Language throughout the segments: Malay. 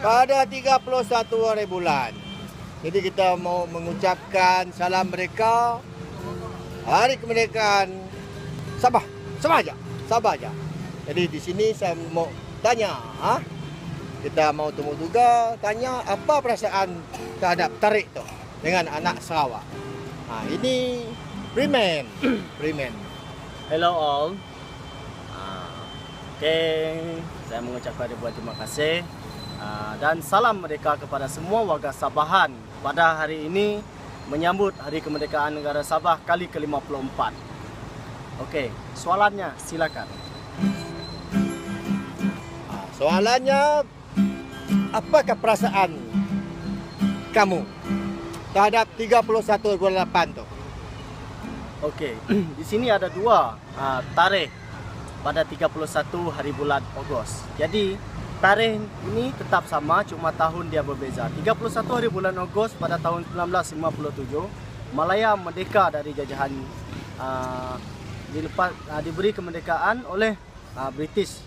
pada 31 hari bulan. Jadi kita mau mengucapkan salam mereka Hari Kemerdekaan Sabah. Sabah aja. Sabah aja. Jadi di sini saya mau tanya, ha? Kita mau temu juga tanya apa perasaan terhadap tarik tu dengan anak Sarawak. Ha, ini Freeman. Freeman. Hello all. Uh, okay, saya mengucapkan ribuan terima kasih dan salam mereka kepada semua warga Sabahan pada hari ini menyambut Hari Kemerdekaan Negara Sabah kali ke-54. Okey, soalannya silakan. Ha, soalannya apakah perasaan kamu terhadap 31 bulan 8 tu? Okey, di sini ada dua uh, tarikh pada 31 hari bulan Ogos. Jadi tarikh ini tetap sama cuma tahun dia berbeza. 31 hari bulan Ogos pada tahun 1957 Malaya merdeka dari jajahan uh, dilepas uh, diberi kemerdekaan oleh uh, British.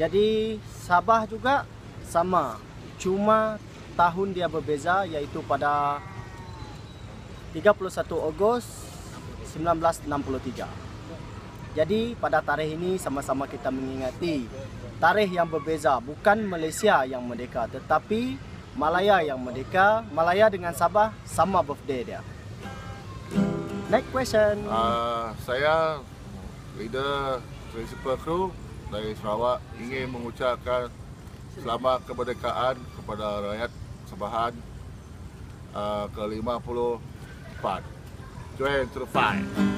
Jadi Sabah juga sama cuma tahun dia berbeza iaitu pada 31 Ogos 1963. Jadi pada tarikh ini sama-sama kita mengingati tarikh yang berbeza bukan Malaysia yang merdeka tetapi Malaya yang merdeka Malaya dengan Sabah sama birthday dia next question Uh, saya leader principal crew dari Sarawak ingin mengucapkan selamat kemerdekaan kepada rakyat Sabahan uh, ke-54. Join to the fight.